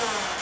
Roger.